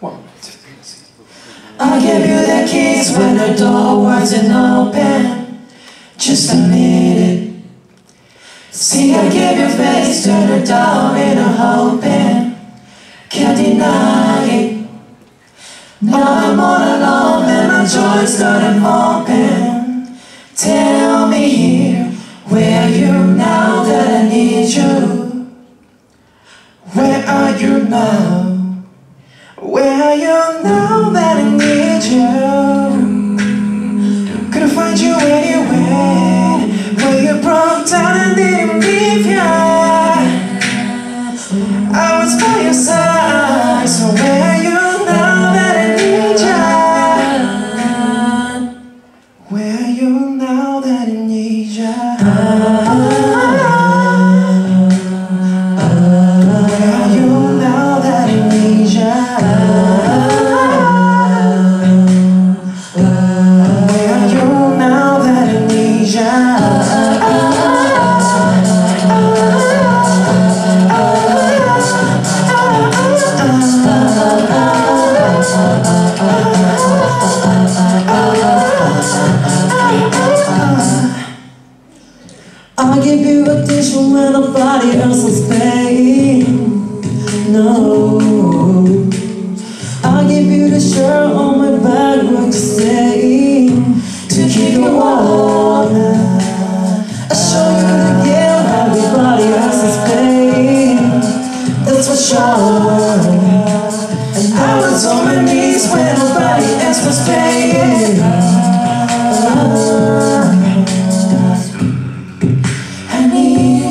One, two, three. I gave you the keys when the door wasn't open. Just a minute See, I gave you face to the door in a hoping. Can't deny it. Now I'm all alone and my joys started open. Tell me here, where are you now that I need you? Where are you now? Are you that I need you? Couldn't find you anywhere. Where you broke down give you attention when nobody else is paying. No, I'll give you the shirt on my back, when you say, to keep you warm. I'll show you the guilt everybody else is paying. That's for sure. And I was on my knees when nobody else was paying.